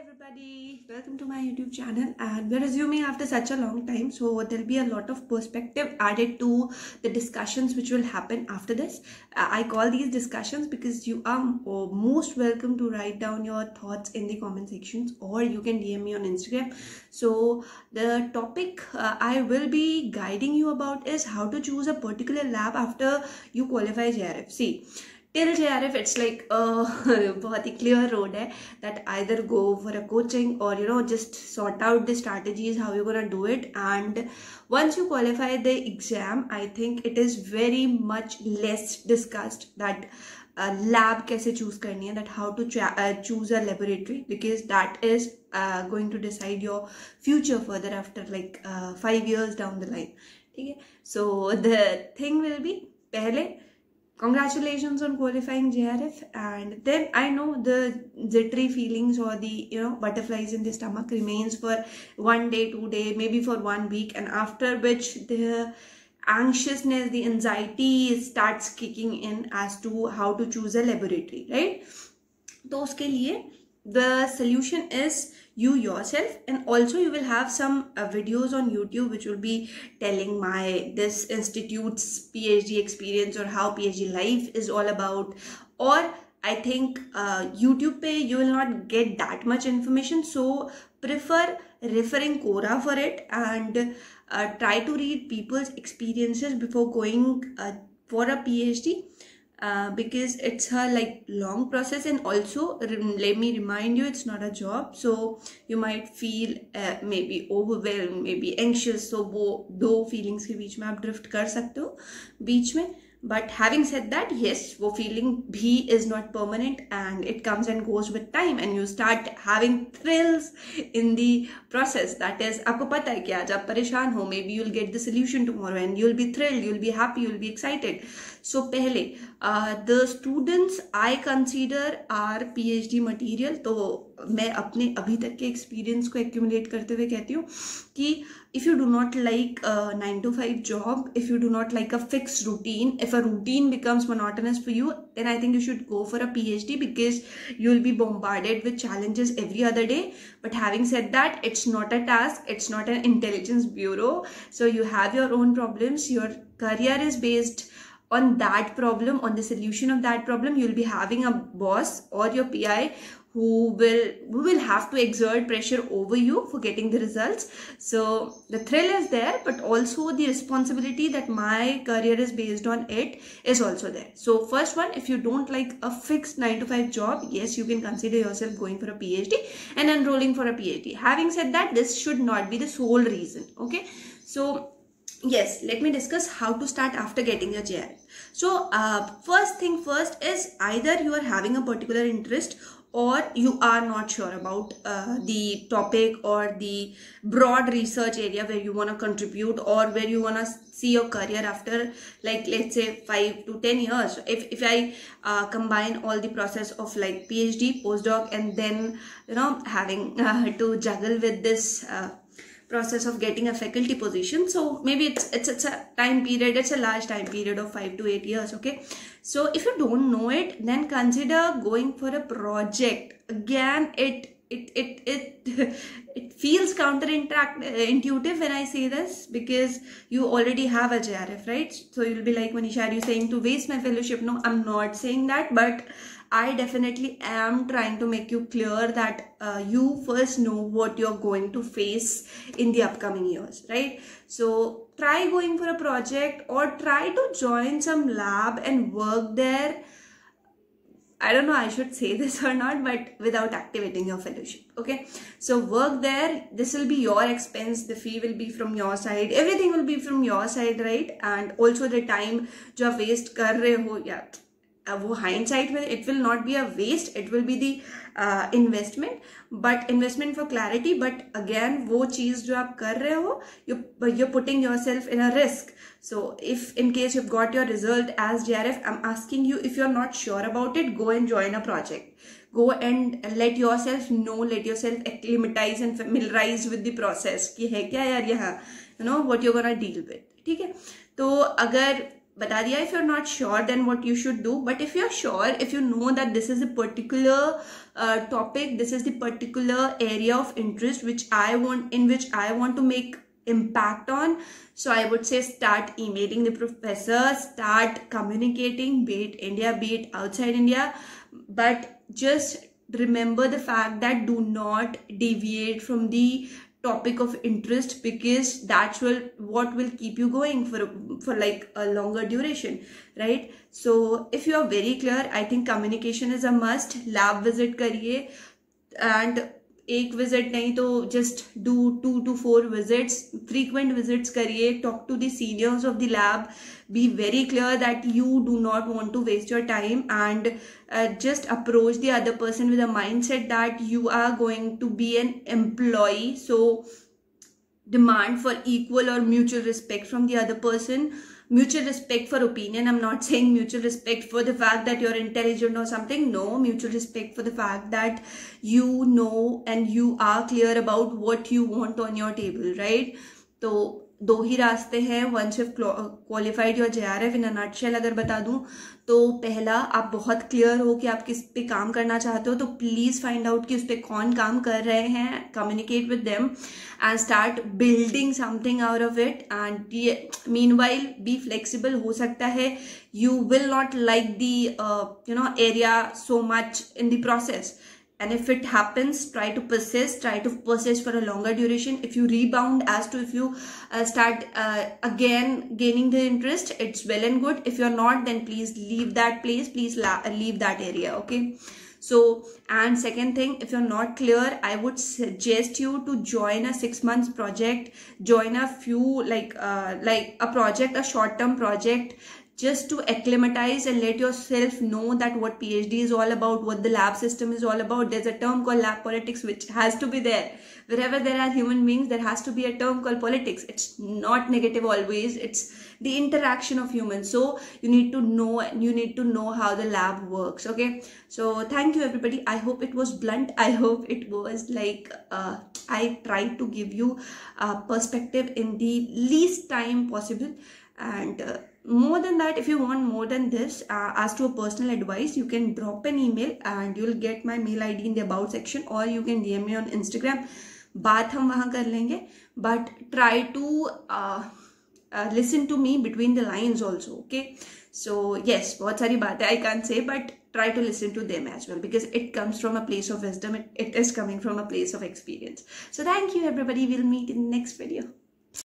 everybody. Welcome to my youtube channel. And we're resuming after such a long time so there'll be a lot of perspective added to the discussions which will happen after this. Uh, i call these discussions because you are uh, most welcome to write down your thoughts in the comment sections or you can dm me on instagram. So the topic uh, i will be guiding you about is how to choose a particular lab after you qualify jrf till J R F it's like बहुत ही clear road है that either go for a coaching or you know just sort out the strategies how you can do it and once you qualify the exam I think it is very much less discussed that lab कैसे choose करनी है that how to choose a laboratory because that is going to decide your future further after like five years down the line ठीक है? So the thing will be पहले congratulations on qualifying jrf and then i know the jittery feelings or the you know butterflies in the stomach remains for one day two day maybe for one week and after which the anxiousness the anxiety starts kicking in as to how to choose a laboratory right तो उसके लिए the solution is you yourself and also you will have some uh, videos on youtube which will be telling my this institute's phd experience or how phd life is all about. Or i think uh, youtube pay you will not get that much information so prefer referring Quora for it and uh, try to read people's experiences before going uh, for a phd uh, because it's a like long process and also let me remind you it's not a job so you might feel uh, maybe overwhelmed maybe anxious so वो दो feelings के बीच में आप drift कर सकते हो बीच में but having said that yes wo feeling bhi is not permanent and it comes and goes with time and you start having thrills in the process that is आपको पता है क्या? जब परेशान हो, ho maybe you'll get the solution tomorrow and you'll be thrilled you'll be happy you'll be excited so pehle uh, the students i consider are phd material तो मैं अपने अभी तक के एक्सपीरियंस को एक्यूमुलेट करते हुए कहती हूँ कि if you do not like nine to five job if you do not like a fix routine if a routine becomes monotonous for you then I think you should go for a P H D because you will be bombarded with challenges every other day but having set that it's not a task it's not a intelligence bureau so you have your own problems your career is based on that problem on the solution of that problem you'll be having a boss or your pi who will who will have to exert pressure over you for getting the results. So the thrill is there but also the responsibility that my career is based on it is also there. So first one if you don't like a fixed 9 to 5 job yes you can consider yourself going for a phd and enrolling for a phd having said that this should not be the sole reason okay? So yes let me discuss how to start after getting your JRF. so uh, first thing first is either you are having a particular interest or you are not sure about uh, the topic or the broad research area where you want to contribute or where you want to see your career after like let's say 5 to 10 years if, if i uh, combine all the process of like phd postdoc and then you know having uh, to juggle with this uh, process of getting a faculty position. So maybe it's it's it's a time period it's a large time period of 5 to 8 years okay? So if you don't know it then consider going for a project. Again it it it it it feels counterintuitive when I say this because you already have a JRF, right? So you'll be like, Manisha, are you saying to waste my fellowship? No, I'm not saying that, but I definitely am trying to make you clear that uh, you first know what you're going to face in the upcoming years, right? So try going for a project or try to join some lab and work there I don't know I should say this or not, but without activating your fellowship. Okay. So work there. This will be your expense. The fee will be from your side. Everything will be from your side, right? And also the time you waste kar rahe ho, yeah. वो hindsight में it will not be a waste it will be the investment but investment for clarity but again वो चीज़ जो आप कर रहे हो you you putting yourself in a risk so if in case you got your result as D R F I am asking you if you are not sure about it go and join a project go and let yourself no let yourself acclimatise and familiarise with the process कि है क्या यार यहाँ? You know what you gonna deal with ठीक है? तो अगर But yeah, if you're not sure, then what you should do. But if you're sure, if you know that this is a particular uh, topic, this is the particular area of interest which I want, in which I want to make impact on. So I would say start emailing the professor, start communicating, be it India, be it outside India. But just remember the fact that do not deviate from the topic of interest because that's will what will keep you going for for like a longer duration right? So if you are very clear i think communication is a must. Lab visit kariye and एक visit नहीं तो just do two to four visits frequent visits करिए. Talk to the seniors of the lab be very clear that you do not want to waste your time and just approach the other person with a mindset that you are going to be an employ so demand for equal और mutual respect from the other person mutual respect for opinion. I'm not saying mutual respect for the fact that you're intelligent or something. No mutual respect for the fact that you know and you are clear about what you want on your table right? So दो ही रास्ते हैं once you qualified your J R F in nutshell अगर बता दूँ तो पहला आप बहुत क्लियर हो कि आप किस पे काम करना चाहते हो तो प्लीज़ फाइंड आउट कि उस पर कौन काम कर रहे हैं communicate with them and start building something out of it and meanwhile be flexible हो सकता है। You will not like the you know area so much in the process and if it happens try to persist try to persist for a longer duration. If you rebound as to if you uh, start uh, again gaining the interest it's well and good. If you're not then please leave that place please leave that area okay? So and second thing if you're not clear i would suggest you to join a six months project join a few like uh, like a project a short term project just to acclimatize and let yourself know that what PhD is all about, what the lab system is all about. There's a term called lab politics which has to be there. Wherever there are human beings, there has to be a term called politics. It's not negative always. It's the interaction of humans. So you need to know and you need to know how the lab works. Okay. So thank you everybody. I hope it was blunt. I hope it was like uh, I tried to give you a perspective in the least time possible and uh, more than that if you want more than this uh, as to a personal advice you can drop an email and you'll get my mail id in the about section or you can dm me on instagram बात हम वहाँ कर लेंगे but try to listen to me between the lines also okay so yes बहुत सारी बातें I can say but try to listen to them as well because it comes from a place of wisdom it, it is coming from a place of experience so thank you everybody we'll meet in the next video